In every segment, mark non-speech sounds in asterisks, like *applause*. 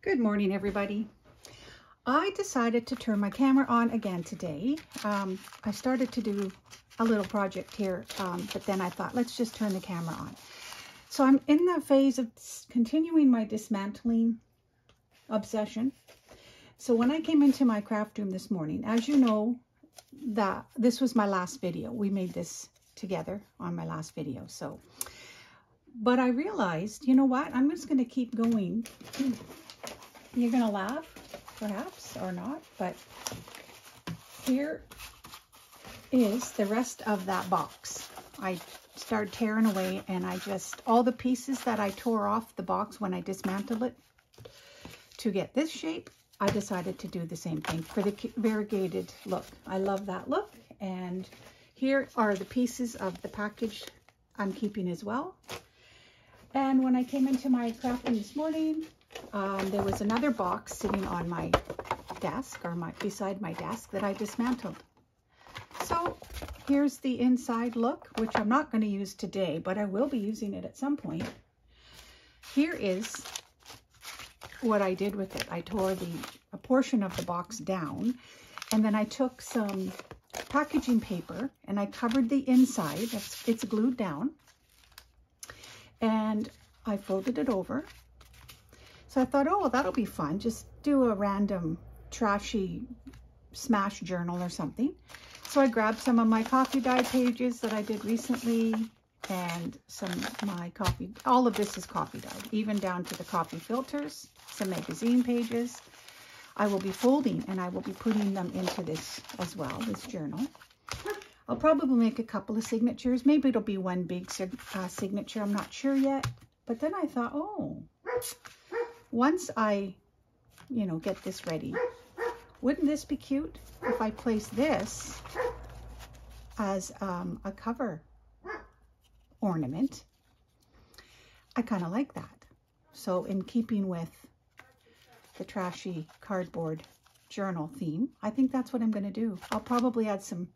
Good morning, everybody. I decided to turn my camera on again today. Um, I started to do a little project here, um, but then I thought, let's just turn the camera on. So I'm in the phase of continuing my dismantling obsession. So when I came into my craft room this morning, as you know, that this was my last video. We made this together on my last video. So, but I realized, you know what? I'm just going to keep going. You're going to laugh, perhaps, or not, but here is the rest of that box. I started tearing away and I just, all the pieces that I tore off the box when I dismantled it to get this shape, I decided to do the same thing for the variegated look. I love that look. And here are the pieces of the package I'm keeping as well. And when I came into my crafting this morning, um, there was another box sitting on my desk or my beside my desk that I dismantled. So here's the inside look, which I'm not going to use today, but I will be using it at some point. Here is what I did with it. I tore the a portion of the box down and then I took some packaging paper and I covered the inside. It's, it's glued down. And I folded it over. So I thought, oh, well, that'll be fun. Just do a random trashy smash journal or something. So I grabbed some of my coffee dye pages that I did recently and some my coffee, all of this is coffee dye, even down to the coffee filters, some magazine pages. I will be folding and I will be putting them into this as well, this journal. I'll probably make a couple of signatures. Maybe it'll be one big uh, signature. I'm not sure yet. But then I thought, oh, once I, you know, get this ready, wouldn't this be cute if I place this as um, a cover ornament. I kind of like that. So in keeping with the trashy cardboard journal theme, I think that's what I'm going to do. I'll probably add some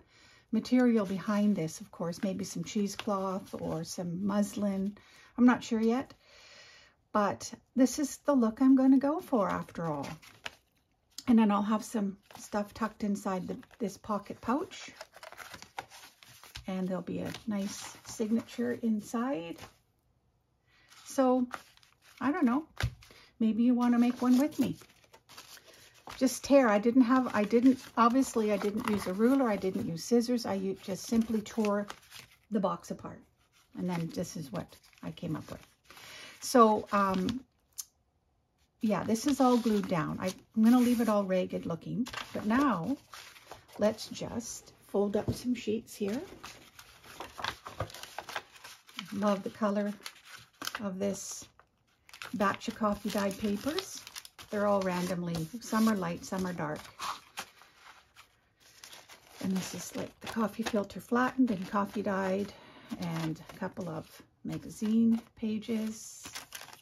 material behind this, of course, maybe some cheesecloth or some muslin. I'm not sure yet, but this is the look I'm going to go for after all. And then I'll have some stuff tucked inside the, this pocket pouch and there'll be a nice signature inside. So, I don't know. Maybe you want to make one with me. Just tear. I didn't have, I didn't, obviously I didn't use a ruler. I didn't use scissors. I just simply tore the box apart. And then this is what I came up with. So, um, yeah, this is all glued down. I, I'm going to leave it all ragged looking. But now, let's just fold up some sheets here. Love the color of this batch of coffee dyed papers. They're all randomly, some are light, some are dark. And this is like the coffee filter flattened and coffee dyed and a couple of magazine pages,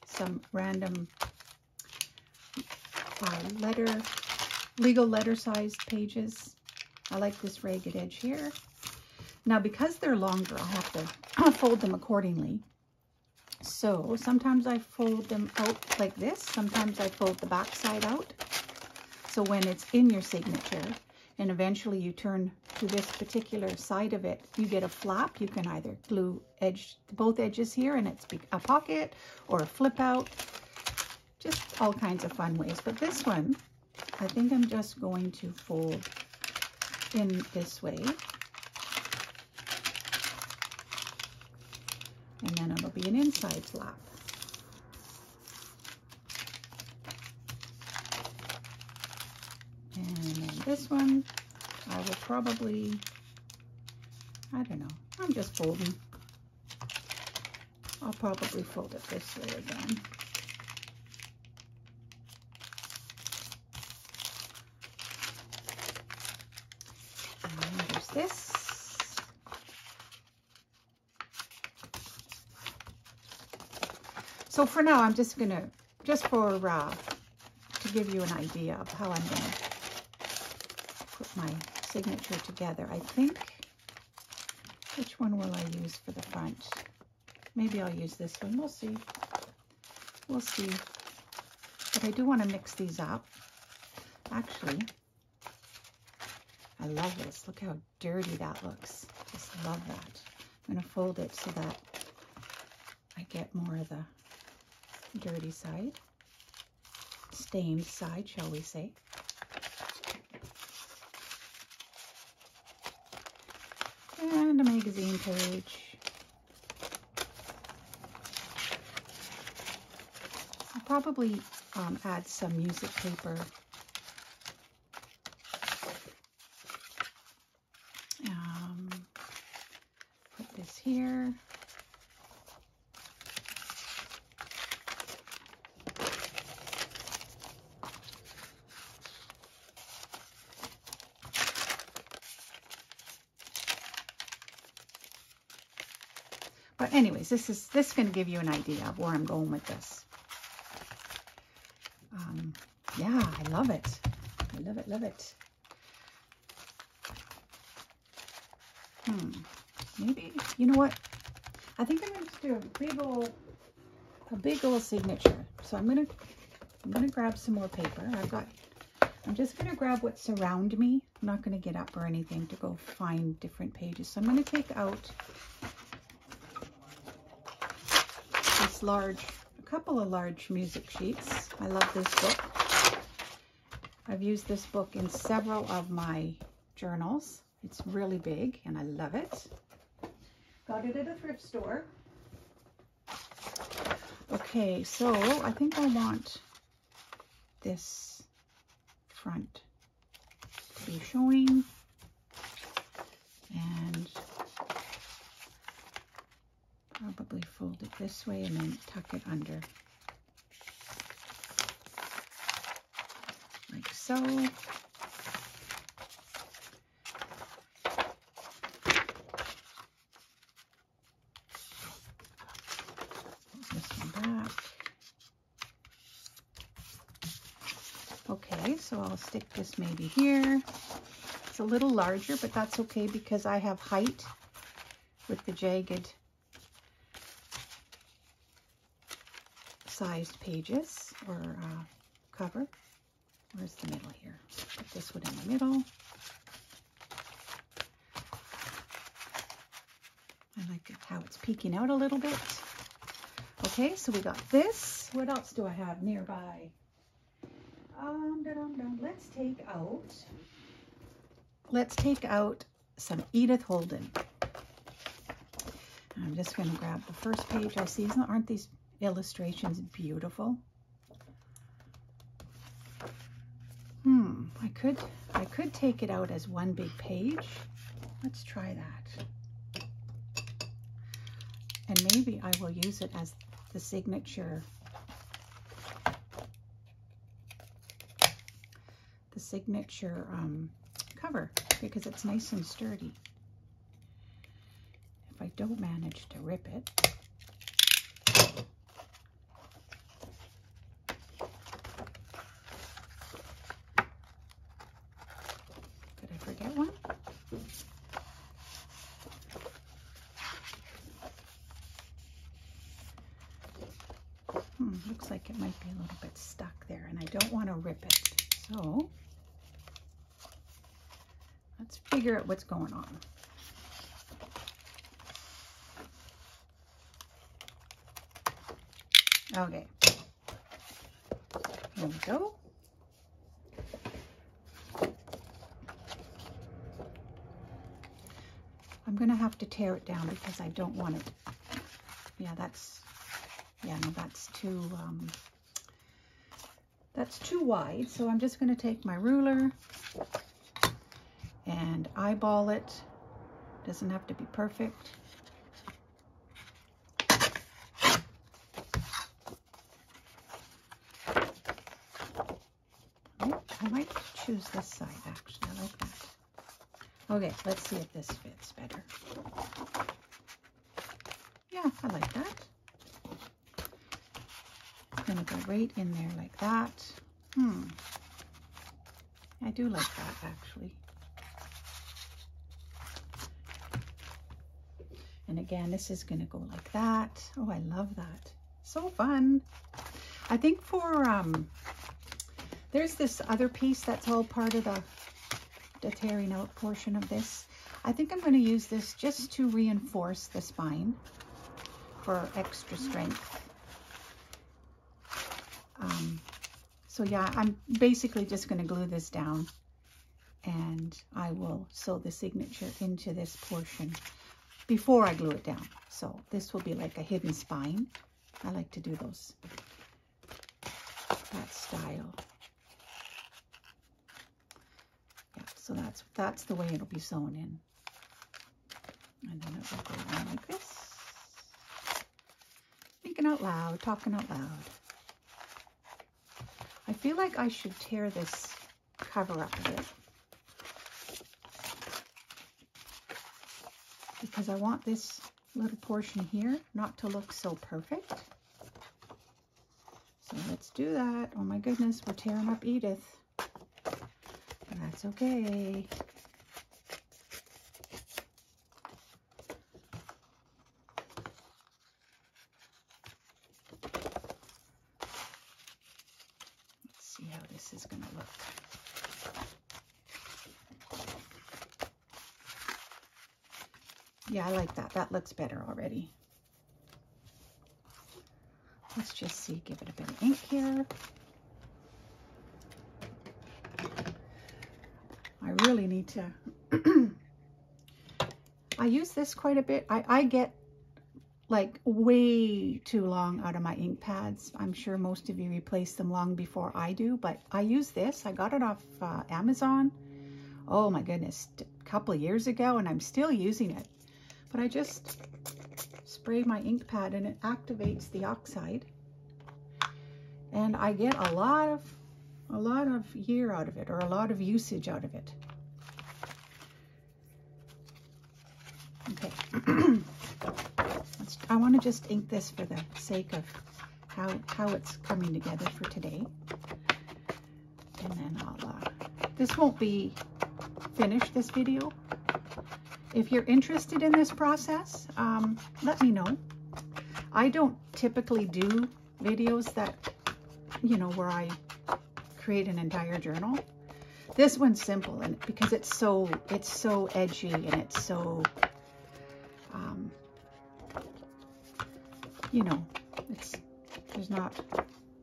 some random uh, letter, legal letter sized pages, I like this ragged edge here. Now, because they're longer, I have to *clears throat* fold them accordingly. So sometimes I fold them out like this. Sometimes I fold the back side out. So when it's in your signature and eventually you turn to this particular side of it, you get a flap. You can either glue edge both edges here and it's a pocket or a flip out. Just all kinds of fun ways. But this one, I think I'm just going to fold in this way. And then it'll be an inside flap. And then this one, I will probably, I don't know, I'm just folding. I'll probably fold it this way again. There's this. So for now, I'm just going to, just for, uh, to give you an idea of how I'm going to put my signature together, I think, which one will I use for the front? Maybe I'll use this one. We'll see. We'll see. but I do want to mix these up. Actually, I love this. Look how dirty that looks. Just love that. I'm going to fold it so that I get more of the dirty side, stained side, shall we say. A magazine page. I'll probably um, add some music paper. Um, put this here. But anyways, this is this is going to give you an idea of where I'm going with this. Um, yeah, I love it. I love it, love it. Hmm. Maybe, you know what? I think I'm going to do a big old, a big old signature. So I'm going to, I'm going to grab some more paper. I've got, I'm just going to grab what's around me. I'm not going to get up or anything to go find different pages. So I'm going to take out large, a couple of large music sheets. I love this book. I've used this book in several of my journals. It's really big and I love it. Got it at a thrift store. Okay, so I think I want this front to be showing and probably fold it this way and then tuck it under like so. Okay, so I'll stick this maybe here. It's a little larger, but that's okay because I have height with the jagged sized pages or uh, cover. Where's the middle here? Put this one in the middle. I like how it's peeking out a little bit. Okay, so we got this. What else do I have nearby? Um. Let's take out, let's take out some Edith Holden. I'm just going to grab the first page I see. Aren't these illustrations beautiful? Hmm, I could, I could take it out as one big page. Let's try that. And maybe I will use it as the signature, the signature um, cover because it's nice and sturdy. If I don't manage to rip it, like it might be a little bit stuck there and I don't want to rip it. So let's figure out what's going on. Okay. Here we go. I'm going to have to tear it down because I don't want it. Yeah, that's yeah, no, that's too, um, that's too wide. So I'm just going to take my ruler and eyeball it. Doesn't have to be perfect. Oh, I might choose this side actually. I like that. Okay, let's see if this fits better. Yeah, I like that go right in there like that. Hmm. I do like that actually. And again, this is going to go like that. Oh, I love that. So fun. I think for, um, there's this other piece that's all part of the, the tearing out portion of this. I think I'm going to use this just to reinforce the spine for extra strength. Um, so yeah, I'm basically just going to glue this down and I will sew the signature into this portion before I glue it down. So this will be like a hidden spine. I like to do those, that style. Yeah, so that's, that's the way it'll be sewn in. And then it will go on like this. Thinking out loud, talking out loud. I feel like I should tear this cover up a bit. Because I want this little portion here not to look so perfect. So let's do that. Oh my goodness, we're tearing up Edith. That's okay. Yeah, I like that. That looks better already. Let's just see, give it a bit of ink here. I really need to, *clears throat* I use this quite a bit. I, I get like way too long out of my ink pads. I'm sure most of you replace them long before I do, but I use this. I got it off uh, Amazon. Oh my goodness, a couple years ago and I'm still using it. But I just spray my ink pad and it activates the oxide. And I get a lot of a lot of year out of it or a lot of usage out of it. Okay. I want to just ink this for the sake of how, how it's coming together for today. And then I'll, uh, this won't be finished, this video, if you're interested in this process, um, let me know. I don't typically do videos that, you know, where I create an entire journal. This one's simple and because it's so, it's so edgy and it's so, um, you know, it's, there's not,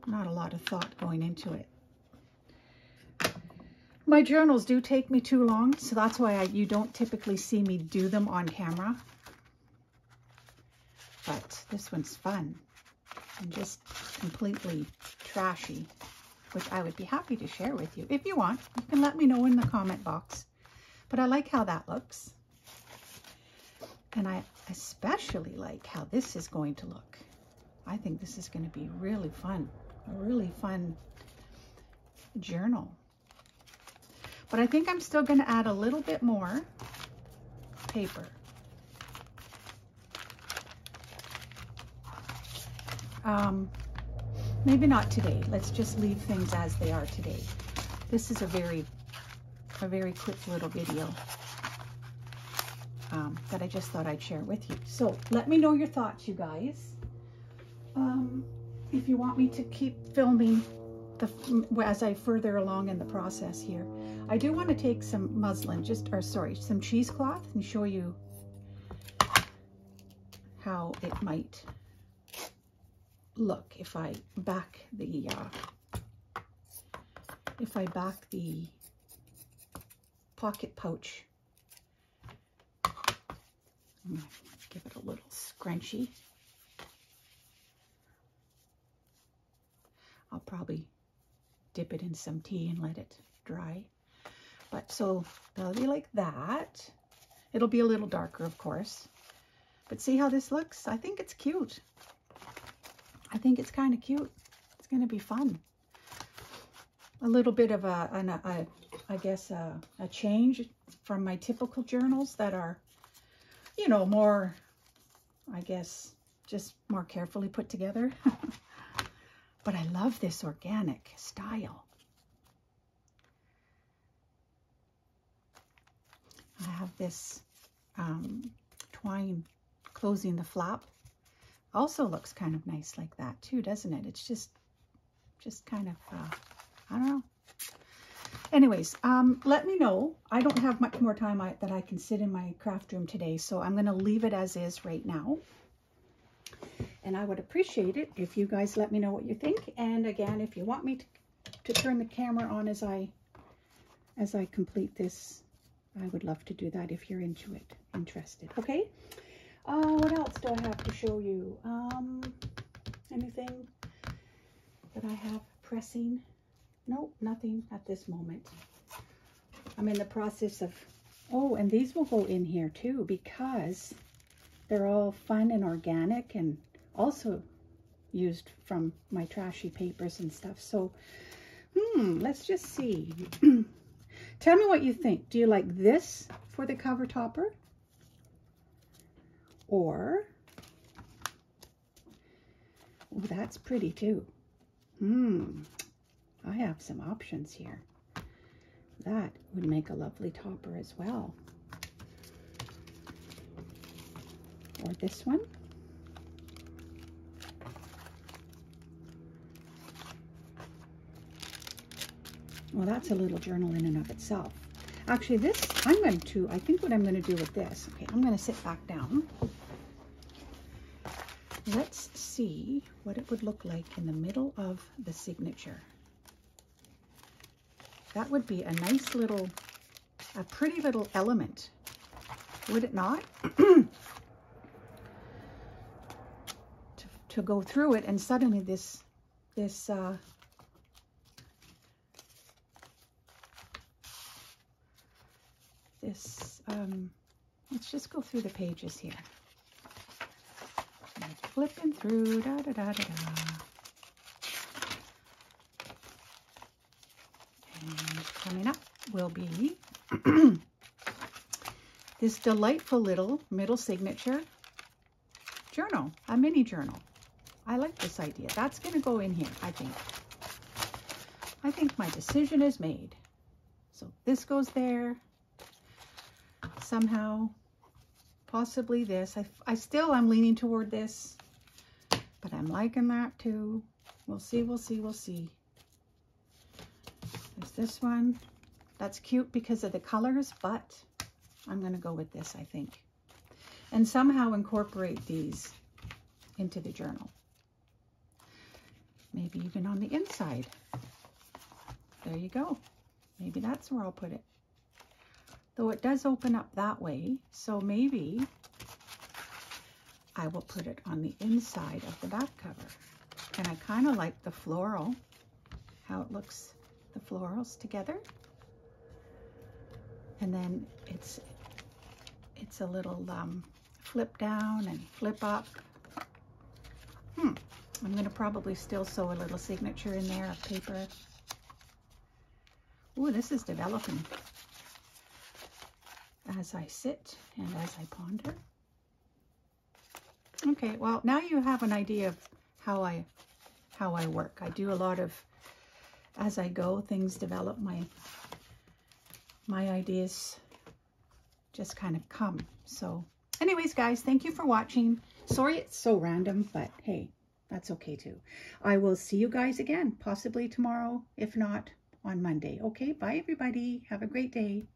not a lot of thought going into it. My journals do take me too long, so that's why I, you don't typically see me do them on camera. But this one's fun and just completely trashy, which I would be happy to share with you. If you want, you can let me know in the comment box. But I like how that looks. And I especially like how this is going to look. I think this is going to be really fun, a really fun journal. But I think I'm still going to add a little bit more paper. Um, maybe not today. Let's just leave things as they are today. This is a very, a very quick little video um, that I just thought I'd share with you. So let me know your thoughts, you guys. Um, if you want me to keep filming the, as I further along in the process here. I do want to take some muslin, just, or sorry, some cheesecloth and show you how it might look if I back the, uh, if I back the pocket pouch. give it a little scrunchy. I'll probably dip it in some tea and let it dry. But so that'll be like that. It'll be a little darker, of course. But see how this looks? I think it's cute. I think it's kind of cute. It's going to be fun. A little bit of a, an, a I guess, a, a change from my typical journals that are, you know, more, I guess, just more carefully put together. *laughs* but I love this organic style. I have this um, twine closing the flap. Also looks kind of nice like that too, doesn't it? It's just just kind of, uh, I don't know. Anyways, um, let me know. I don't have much more time I, that I can sit in my craft room today, so I'm going to leave it as is right now. And I would appreciate it if you guys let me know what you think. And again, if you want me to, to turn the camera on as I as I complete this, I would love to do that if you're into it, interested. Okay. Uh, what else do I have to show you? Um, anything that I have pressing? Nope, nothing at this moment. I'm in the process of, oh, and these will go in here too because they're all fun and organic and also used from my trashy papers and stuff. So, hmm, let's just see. *clears throat* Tell me what you think. Do you like this for the cover topper? Or, oh, that's pretty too. Hmm, I have some options here. That would make a lovely topper as well. Or this one. Well, that's a little journal in and of itself. Actually, this, I'm going to, I think what I'm going to do with this, okay, I'm going to sit back down. Let's see what it would look like in the middle of the signature. That would be a nice little, a pretty little element, would it not? *clears throat* to, to go through it and suddenly this, this, uh, this, um, let's just go through the pages here. flipping through, da da da da da. And coming up will be *clears throat* this delightful little middle signature journal, a mini journal. I like this idea. That's going to go in here, I think. I think my decision is made. So this goes there somehow. Possibly this. I, I still am leaning toward this, but I'm liking that too. We'll see, we'll see, we'll see. There's this one. That's cute because of the colors, but I'm going to go with this, I think. And somehow incorporate these into the journal. Maybe even on the inside. There you go. Maybe that's where I'll put it though it does open up that way. So maybe I will put it on the inside of the back cover. And I kind of like the floral, how it looks, the florals together. And then it's, it's a little um, flip down and flip up. Hmm, I'm gonna probably still sew a little signature in there of paper. Ooh, this is developing as I sit and as I ponder. Okay, well, now you have an idea of how I how I work. I do a lot of as I go, things develop my my ideas just kind of come. So anyways, guys, thank you for watching. Sorry it's so random, but hey, that's okay too. I will see you guys again, possibly tomorrow, if not on Monday. Okay, bye everybody. Have a great day.